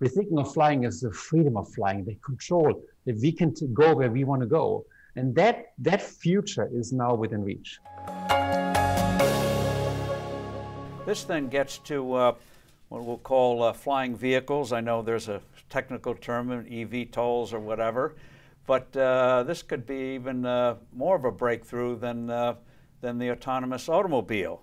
we're thinking of flying as the freedom of flying, the control, that we can go where we want to go. And that, that future is now within reach. This then gets to uh, what we'll call uh, flying vehicles. I know there's a technical term, eVTOLs or whatever, but uh, this could be even uh, more of a breakthrough than, uh, than the autonomous automobile.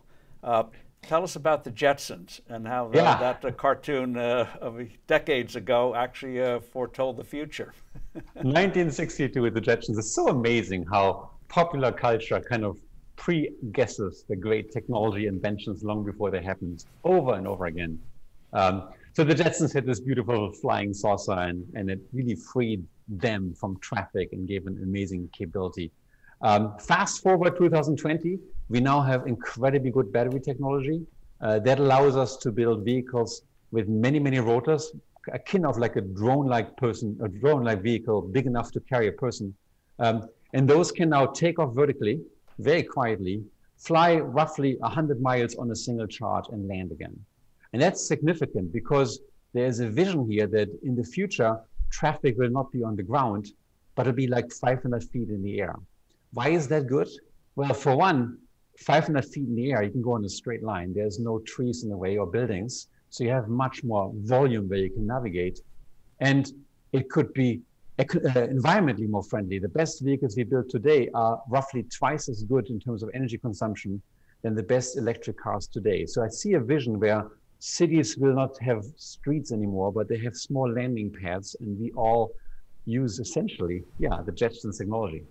Uh, tell us about the Jetsons and how the, yeah. that cartoon of decades ago actually foretold the future. 1962 with the Jetsons is so amazing how popular culture kind of pre-guesses the great technology inventions long before they happened over and over again. Um, so the Jetsons had this beautiful flying saucer and, and it really freed them from traffic and gave an amazing capability. Um, fast forward 2020, we now have incredibly good battery technology uh, that allows us to build vehicles with many, many rotors, akin of like a drone-like person, a drone-like vehicle big enough to carry a person. Um, and those can now take off vertically, very quietly, fly roughly 100 miles on a single charge and land again. And that's significant because there's a vision here that in the future, traffic will not be on the ground, but it'll be like 500 feet in the air. Why is that good? Well, for one, 500 feet in the air, you can go in a straight line. There's no trees in the way or buildings. So you have much more volume where you can navigate. And it could be uh, environmentally more friendly. The best vehicles we build today are roughly twice as good in terms of energy consumption than the best electric cars today. So I see a vision where cities will not have streets anymore, but they have small landing pads, and we all use essentially, yeah, the Jetsons technology.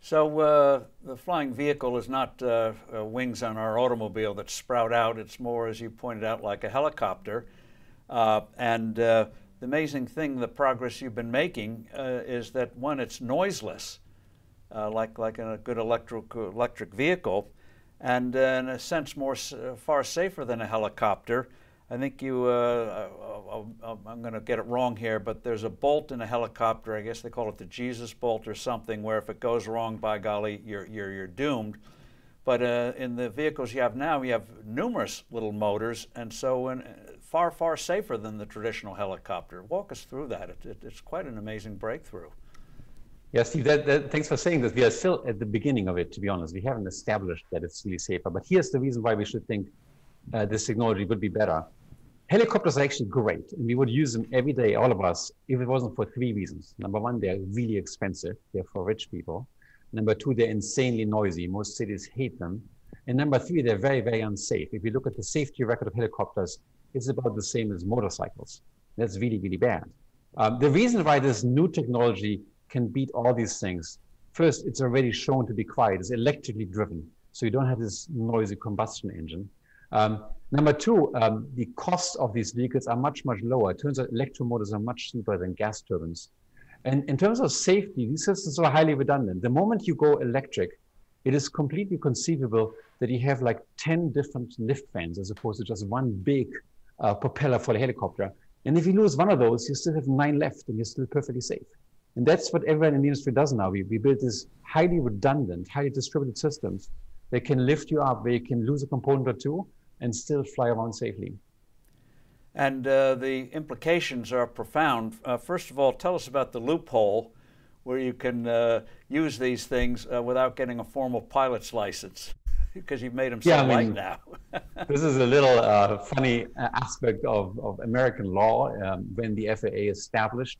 So uh, the flying vehicle is not uh, uh, wings on our automobile that sprout out. It's more, as you pointed out, like a helicopter. Uh, and uh, the amazing thing, the progress you've been making, uh, is that one, it's noiseless, like like a good electric electric vehicle, and in a sense more far safer than a helicopter. I think you, uh, uh, uh, I'm going to get it wrong here, but there's a bolt in a helicopter. I guess they call it the Jesus bolt or something, where if it goes wrong, by golly, you're, you're, you're doomed. But uh, in the vehicles you have now, you have numerous little motors, and so in, far, far safer than the traditional helicopter. Walk us through that. It, it, it's quite an amazing breakthrough. Yeah, Steve, that, that, thanks for saying this. We are still at the beginning of it, to be honest. We haven't established that it's really safer. But here's the reason why we should think uh, this technology would be better. Helicopters are actually great, and we would use them every day, all of us, if it wasn't for three reasons. Number one, they're really expensive. They're for rich people. Number two, they're insanely noisy. Most cities hate them. And number three, they're very, very unsafe. If you look at the safety record of helicopters, it's about the same as motorcycles. That's really, really bad. Um, the reason why this new technology can beat all these things, first, it's already shown to be quiet. It's electrically driven. So you don't have this noisy combustion engine. Um, number two, um, the costs of these vehicles are much, much lower. It turns out electromotors are much cheaper than gas turbines. And in terms of safety, these systems are highly redundant. The moment you go electric, it is completely conceivable that you have like 10 different lift fans as opposed to just one big uh, propeller for the helicopter. And if you lose one of those, you still have nine left and you're still perfectly safe. And that's what everyone in the industry does now. We, we build these highly redundant, highly distributed systems that can lift you up, where you can lose a component or two, and still fly around safely. And uh, the implications are profound. Uh, first of all, tell us about the loophole where you can uh, use these things uh, without getting a formal pilot's license, because you've made them so yeah, I mean, light now. this is a little uh, funny uh, aspect of, of American law. Um, when the FAA established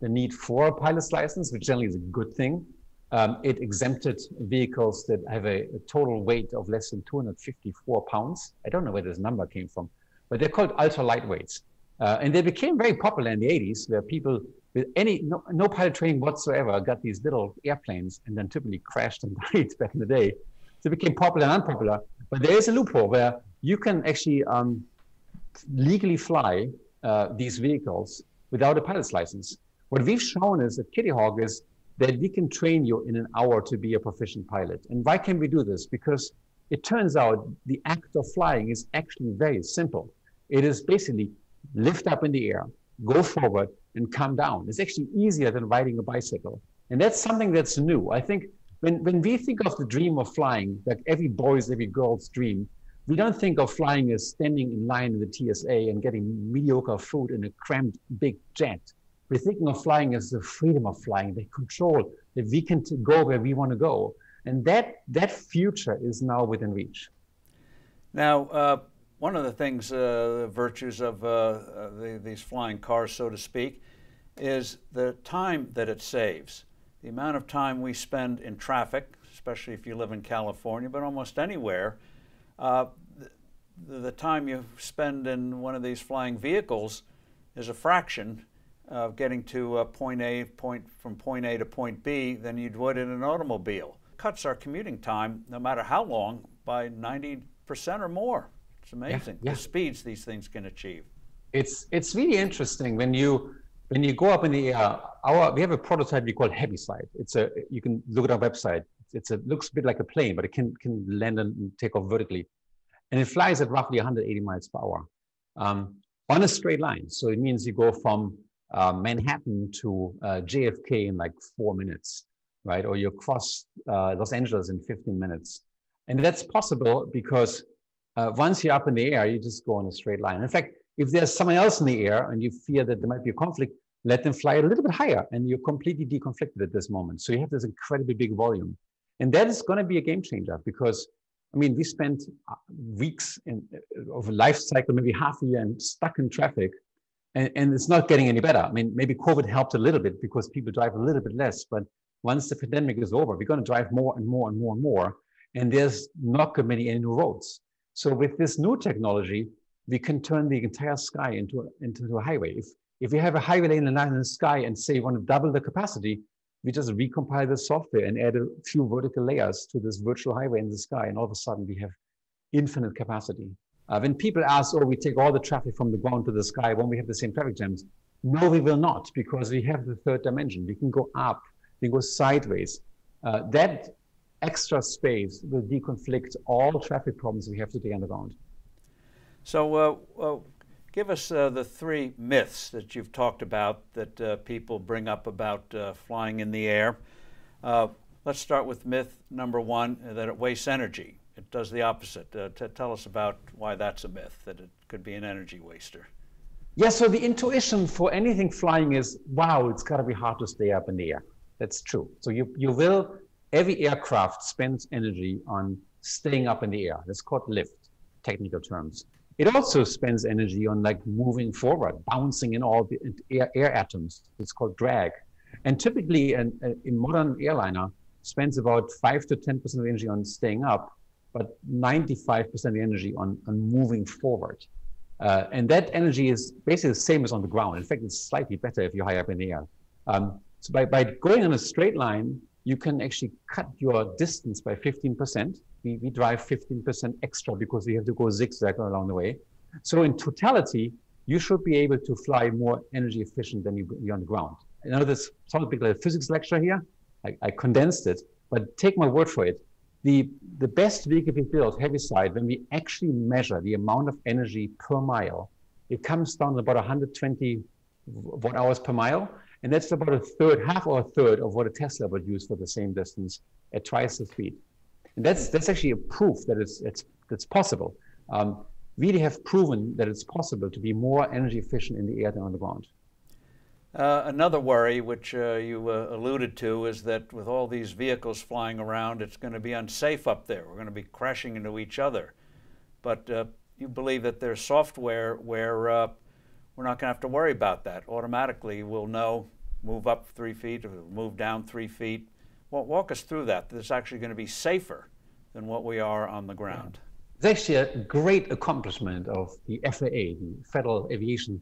the need for a pilot's license, which generally is a good thing, um, it exempted vehicles that have a, a, total weight of less than 254 pounds. I don't know where this number came from, but they're called ultra lightweights. Uh, and they became very popular in the 80s, where people with any no, no, pilot training whatsoever got these little airplanes and then typically crashed and died back in the day. So it became popular and unpopular. But there is a loophole where you can actually um, legally fly uh, these vehicles without a pilot's license. What we've shown is that Kitty Hawk is that we can train you in an hour to be a proficient pilot. And why can we do this? Because it turns out the act of flying is actually very simple. It is basically lift up in the air, go forward, and come down. It's actually easier than riding a bicycle. And that's something that's new. I think when, when we think of the dream of flying, like every boy's, every girl's dream, we don't think of flying as standing in line in the TSA and getting mediocre food in a cramped big jet. We're thinking of flying as the freedom of flying, the control, that we can go where we want to go. And that, that future is now within reach. Now, uh, one of the things, uh, the virtues of uh, uh, the, these flying cars, so to speak, is the time that it saves. The amount of time we spend in traffic, especially if you live in California, but almost anywhere, uh, the, the, time you spend in one of these flying vehicles is a fraction of getting to a point A, point from point A to point B than you'd would in an automobile. Cuts our commuting time, no matter how long, by 90% or more. It's amazing yeah, yeah. the speeds these things can achieve. It's it's really interesting when you when you go up in the air. Our we have a prototype we call Heaviside. It's a you can look at our website. It's a looks a bit like a plane, but it can can land and take off vertically, and it flies at roughly 180 miles per hour um, on a straight line. So it means you go from uh, Manhattan to uh, JFK in like four minutes, right? Or you cross uh, Los Angeles in 15 minutes, and that's possible because uh, once you're up in the air, you just go on a straight line. In fact, if there's someone else in the air and you fear that there might be a conflict, let them fly a little bit higher and you're completely deconflicted at this moment. So you have this incredibly big volume. And that is going to be a game changer because, I mean, we spent uh, weeks in, uh, of a life cycle, maybe half a year, and stuck in traffic. And, and it's not getting any better. I mean, maybe COVID helped a little bit because people drive a little bit less. But once the pandemic is over, we're going to drive more and more and more and more. And there's not going to be any new roads. So with this new technology, we can turn the entire sky into, into a highway. If, if we have a highway lane in the sky and say we want to double the capacity, we just recompile the software and add a few vertical layers to this virtual highway in the sky, and all of a sudden we have infinite capacity. Uh, when people ask, oh, we take all the traffic from the ground to the sky, won't we have the same traffic jams? No, we will not, because we have the third dimension. We can go up, we can go sideways. Uh, that extra space will deconflict all traffic problems we have today on the ground. So, uh, give us uh, the three myths that you've talked about that uh, people bring up about uh, flying in the air. Let's start with myth number one that it wastes energy. It does the opposite. Uh, tell us about why that's a myth, that it could be an energy waster. Yeah, so the intuition for anything flying is wow, it's got to be hard to stay up in the air. That's true. So you, you will every aircraft spends energy on staying up in the air. That's called lift, technical terms. It also spends energy on like moving forward, bouncing in all the air, air atoms. It's called drag. And typically, an, a, modern airliner spends about 5 to 10% of energy on staying up, but 95% of the energy on, on moving forward. Uh, and that energy is basically the same as on the ground. In fact, it's slightly better if you're high up in the air. Um, so by, by going on a straight line, you can actually cut your distance by 15%. We, we drive 15% extra because we have to go zigzag along the way. So in totality, you should be able to fly more energy efficient than you, you're on the ground. I know this sounds a bit like a physics lecture here. I, I condensed it, but take my word for it. The, the best vehicle we built, Heaviside, when we actually measure the amount of energy per mile, it comes down to about 120 watt hours per mile. And that's about a third, half or a third of what a Tesla would use for the same distance at twice the speed. And that's, that's actually a proof that it's, it's, it's possible. Um, we have proven that it's possible to be more energy efficient in the air than on the ground. Uh, another worry, which uh, you uh, alluded to, is that with all these vehicles flying around, it's going to be unsafe up there. We're going to be crashing into each other. But uh, you believe that there's software where uh, we're not going to have to worry about that. Automatically, we'll know move up three feet or move down three feet. Well, walk us through that. That's actually going to be safer than what we are on the ground. It's actually a great accomplishment of the FAA, the Federal Aviation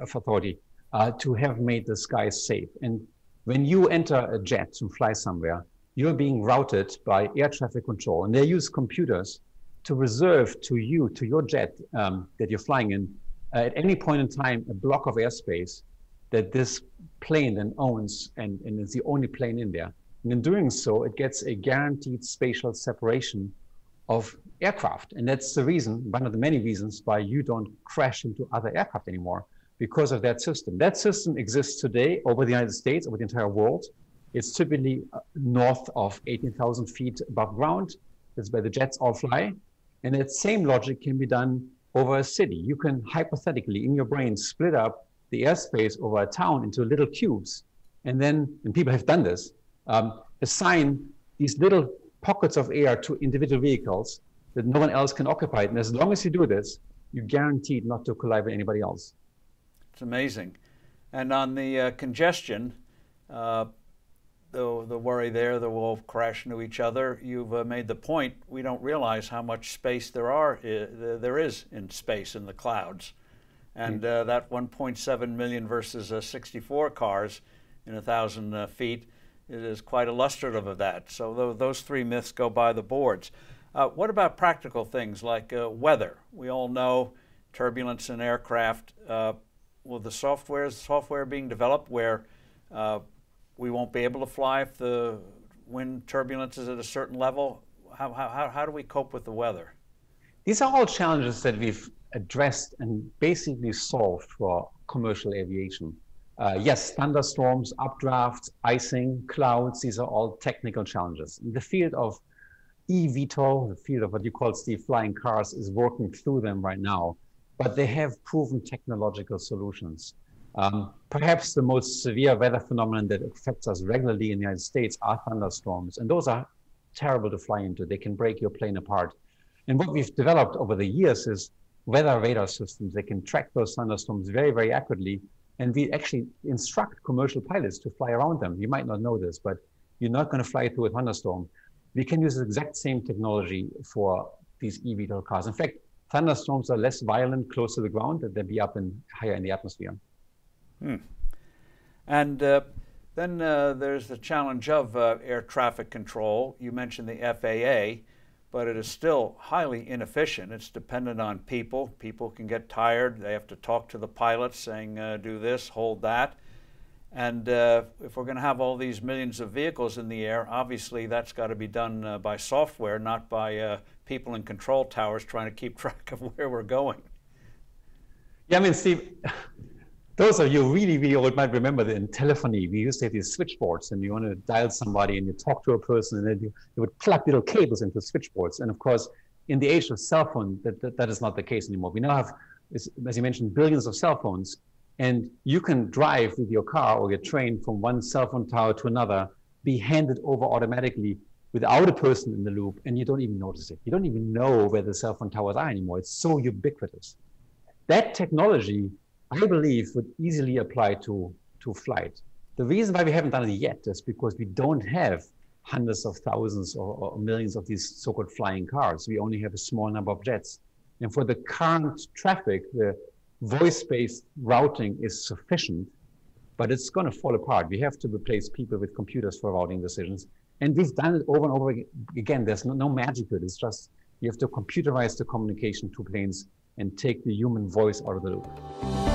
Authority, uh, to have made the skies safe. And when you enter a jet to fly somewhere, you're being routed by air traffic control, and they use computers to reserve to you, to your jet um, that you're flying in, uh, at any point in time a block of airspace that this plane then owns and, and is the only plane in there. And in doing so, it gets a guaranteed spatial separation of aircraft. And that's the reason, one of the many reasons why you don't crash into other aircraft anymore because of that system. That system exists today over the United States, over the entire world. It's typically uh, north of 18,000 feet above ground. That's where the jets all fly. And that same logic can be done over a city. You can hypothetically, in your brain, split up the airspace over a town into little cubes. And then, and people have done this, um, assign these little pockets of air to individual vehicles that no one else can occupy. And as long as you do this, you're guaranteed not to collide with anybody else. It's amazing. And on the uh, congestion, uh, the, the worry there that we'll crash into each other, you've uh, made the point we don't realize how much space there are there is in space in the clouds. And uh, that 1.7 million versus uh, 64 cars in a thousand uh, feet is quite illustrative of that. So th those three myths go by the boards. Uh, what about practical things like uh, weather? We all know turbulence in aircraft. Will the software software being developed where uh, we won't be able to fly if the wind turbulence is at a certain level? How, how, how do we cope with the weather? These are all challenges that we've addressed and basically solved for commercial aviation. Uh, yes, thunderstorms, updrafts, icing, clouds, these are all technical challenges. In the field of eVTOL, the field of what you call, Steve, flying cars, is working through them right now, but they have proven technological solutions. Um, perhaps the most severe weather phenomenon that affects us regularly in the United States are thunderstorms, and those are terrible to fly into. They can break your plane apart. And what we've developed over the years is weather radar systems that can track those thunderstorms very, very accurately. And we actually instruct commercial pilots to fly around them. You might not know this, but you're not going to fly through a thunderstorm we can use the exact same technology for these eVTOL cars. In fact, thunderstorms are less violent close to the ground than they be up in higher in the atmosphere. Hmm. And uh, then uh, there's the challenge of uh, air traffic control. You mentioned the FAA, but it is still highly inefficient. It's dependent on people. People can get tired. They have to talk to the pilots saying, uh, do this, hold that. And uh, if we're going to have all these millions of vehicles in the air, obviously that's got to be done uh, by software, not by uh, people in control towers trying to keep track of where we're going. Yeah, I mean, Steve, those of you really, really old might remember that in telephony, we used to have these switchboards and you want to dial somebody and you talk to a person and then you, you would plug little cables into switchboards. And of course, in the age of cell phone, that, that, that is not the case anymore. We now have, as you mentioned, billions of cell phones and you can drive with your car or your train from one cell phone tower to another, be handed over automatically without a person in the loop, and you don't even notice it. You don't even know where the cell phone towers are anymore. It's so ubiquitous. That technology, I believe, would easily apply to, to flight. The reason why we haven't done it yet is because we don't have hundreds of thousands or, or millions of these so-called flying cars. We only have a small number of jets. And for the current traffic, the voice-based routing is sufficient, but it's going to fall apart. We have to replace people with computers for routing decisions. And we've done it over and over again. There's no, no magic to it. It's just you have to computerize the communication to planes and take the human voice out of the loop.